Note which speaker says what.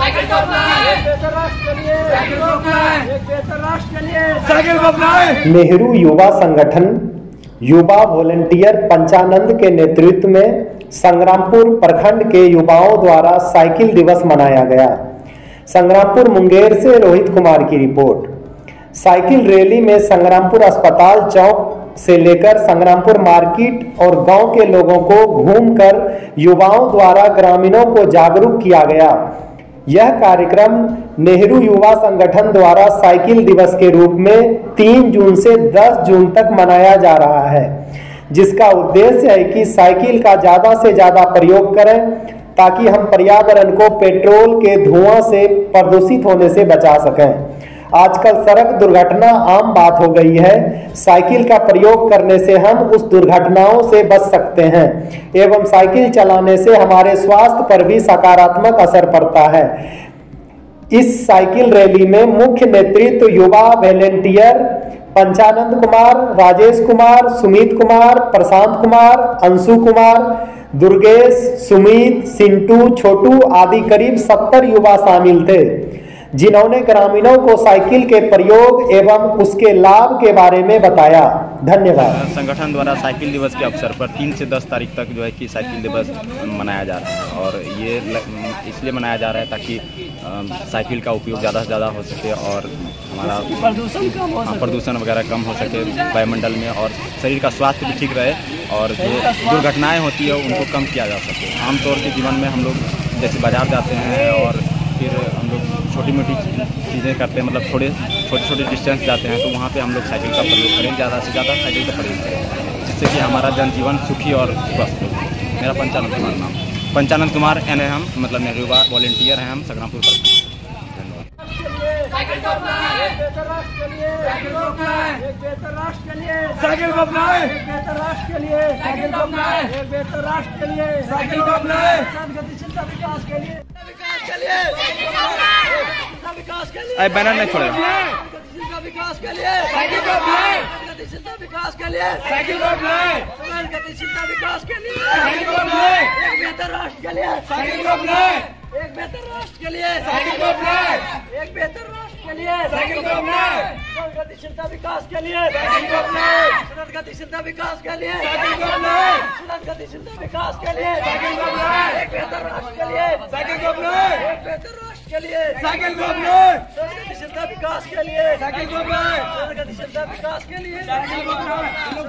Speaker 1: Cycle को अपनाएँ। Cycle को अपनाएँ।
Speaker 2: नेहरू युवा संगठन युवा वॉलंटियर पंचानंद के नेतृत्व में संग्रामपुर प्रखंड के युवाओं द्वारा साइकिल दिवस मनाया गया। संग्रामपुर मुंगेर से रोहित कुमार की रिपोर्ट। साइकिल रैली में संग्रामपुर अस्पताल चौक से लेकर संग्रामपुर मार्केट और गाँव के लोगों को घूमकर युवाओं द्वारा ग्रामीणों को जागरूक किया गया। यह कार्यक्रम नेहरू युवा संगठन द्वारा साइकिल दिवस के रूप में 3 जून से 10 जून तक मनाया जा रहा है, जिसका उद्देश्य है कि साइकिल का ज़्यादा से ज़्यादा प्रयोग करें ताकि हम पर्यावरण को पेट्रोल के धुआँ से प्रदूषित होने से बचा सकें। आजकल सड़क दुर्घटना आम बात हो गई है। साइकिल का प्रयोग करने से हम उस दुर्घटनाओं से बच सकते हैं, एवं साइकिल चलाने से हमारे स्वास्थ्य पर भी सकारात्मक असर पड़ता है। इस साइकिल रैली में मुख्य नेतृत्व युवा वॉलेंटियर पंचानंद कुमार, राजेश कुमार, सुमित कुमार, प्रशांत कुमार, अंशु कुमार, दुर्गेश, सुमित, सिंटू, छोटू आदि करीब सत्तर युवा शामिल थे। जिन्होंने ग्रामीणों को साइकिल के प्रयोग एवं उसके लाभ के बारे में बताया। धन्यवाद।
Speaker 3: संगठन द्वारा साइकिल दिवस के अवसर पर तीन से दस तारीख तक जो है कि साइकिल दिवस मनाया जा रहा है और ये इसलिए मनाया जा रहा है ताकि साइकिल का उपयोग ज़्यादा से ज़्यादा हो सके और हमारा प्रदूषण हाँ, प्रदूषण वगैरह कम हो सके वायुमंडल में और शरीर का स्वास्थ्य भी ठीक रहे और जो दुर्घटनाएँ होती है उनको कम किया जा सके। आमतौर के जीवन में हम लोग जैसे बाज़ार जाते हैं और फिर हम लोग छोटी मोटी चीज़ें करते हैं मतलब थोड़े छोटे छोटे डिस्टेंस जाते हैं तो वहाँ पे हम लोग साइकिल का प्रयोग करें ज़्यादा से ज़्यादा साइकिल का प्रयोग करें जिससे कि हमारा जनजीवन सुखी और स्वस्थ हो। मेरा पंचानंद कुमार नाम। पंचानंद कुमार एन हम मतलब मेरे युवा वॉल्टियर हैं हम संग्रामपुर पर।
Speaker 1: साइकिल को अपनाएँ। बेहतर राष्ट्र के लिए। साइकिल को अपनाएँ। एक बेहतर राष्ट्र के लिए। साइकिल को अपनाएँ। एक बेहतर राष्ट्र के लिए साइकिल को अपनाएँ एक बेहतर राष्ट्र के लिए साइकिल को अपनाएँ गतिशीलता विकास के लिए विकास के लिए लिए
Speaker 3: बैनर नहीं छोड़ेगा
Speaker 1: विकास के लिए साइकिल को अपनाएँ गतिशीलता विकास के लिए साइकिल को अपनाएँ गतिशीलता विकास के लिए साइकिल को अपनाएँ एक बेहतर राष्ट्र के लिए साइकिल को अपनाएँ एक बेहतर राष्ट्र के लिए साइकिल को अपनाएँ एक बेहतर राष्ट्र के लिए साइकिल को अपनाएँ गतिशीलता विकास के लिए साइकिल को अपनाएँ गतिशीलता विकास के लिए साइकिल को अपनाएँ गतिशीलता विकास के लिए साइकिल को अपनाएँ एक बेहतर राष्ट्र के लिए साइकिल को एक बेहतर राष्ट्र के लिए साइकिल को गतिशीलता विकास के लिए विकास के लिए